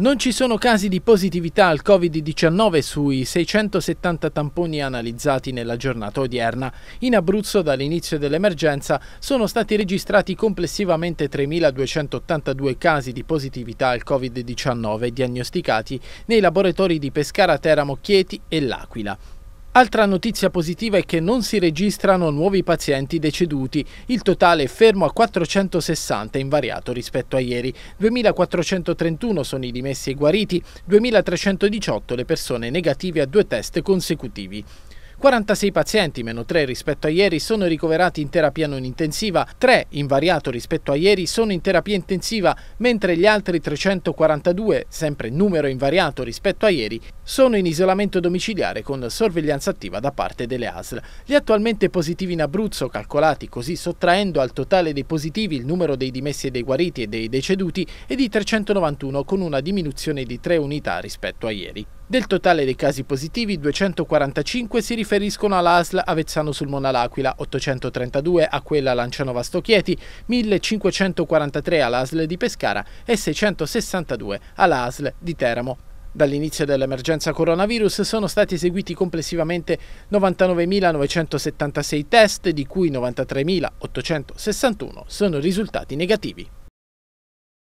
Non ci sono casi di positività al Covid-19 sui 670 tamponi analizzati nella giornata odierna. In Abruzzo dall'inizio dell'emergenza sono stati registrati complessivamente 3.282 casi di positività al Covid-19 diagnosticati nei laboratori di Pescara, Teramo, Chieti e L'Aquila. Altra notizia positiva è che non si registrano nuovi pazienti deceduti. Il totale è fermo a 460, invariato rispetto a ieri. 2.431 sono i dimessi e guariti, 2.318 le persone negative a due test consecutivi. 46 pazienti, meno 3 rispetto a ieri, sono ricoverati in terapia non intensiva, 3 invariato rispetto a ieri sono in terapia intensiva, mentre gli altri 342, sempre numero invariato rispetto a ieri, sono in isolamento domiciliare con sorveglianza attiva da parte delle ASL. Gli attualmente positivi in Abruzzo, calcolati così sottraendo al totale dei positivi il numero dei dimessi e dei guariti e dei deceduti, è di 391 con una diminuzione di 3 unità rispetto a ieri. Del totale dei casi positivi, 245 si riferiscono all'ASL Avezzano sul Mona l'Aquila, 832 a quella Lancianova Stochieti, 1543 all'ASL di Pescara e 662 all'ASL di Teramo. Dall'inizio dell'emergenza coronavirus sono stati eseguiti complessivamente 99.976 test, di cui 93.861 sono risultati negativi.